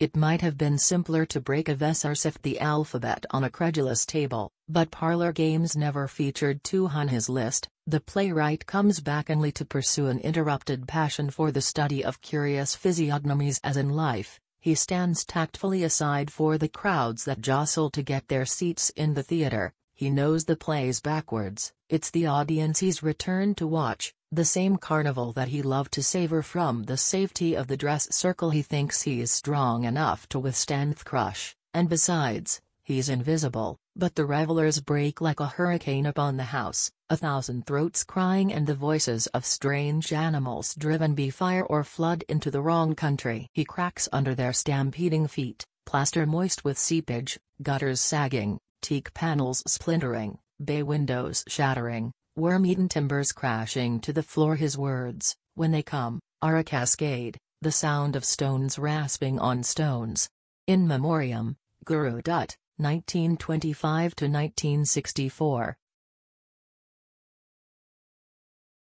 It might have been simpler to break a vess or sift the alphabet on a credulous table, but parlor games never featured too on his list. The playwright comes back only to pursue an interrupted passion for the study of curious physiognomies as in life. He stands tactfully aside for the crowds that jostle to get their seats in the theater, he knows the plays backwards, it's the audience he's returned to watch, the same carnival that he loved to savor from the safety of the dress circle he thinks he is strong enough to withstand the crush, and besides, he's invisible, but the revelers break like a hurricane upon the house, a thousand throats crying and the voices of strange animals driven by fire or flood into the wrong country. He cracks under their stampeding feet, plaster moist with seepage, gutters sagging, teak panels splintering, bay windows shattering, worm-eaten timbers crashing to the floor his words, when they come, are a cascade, the sound of stones rasping on stones. In Memoriam, Guru Dutt, 1925-1964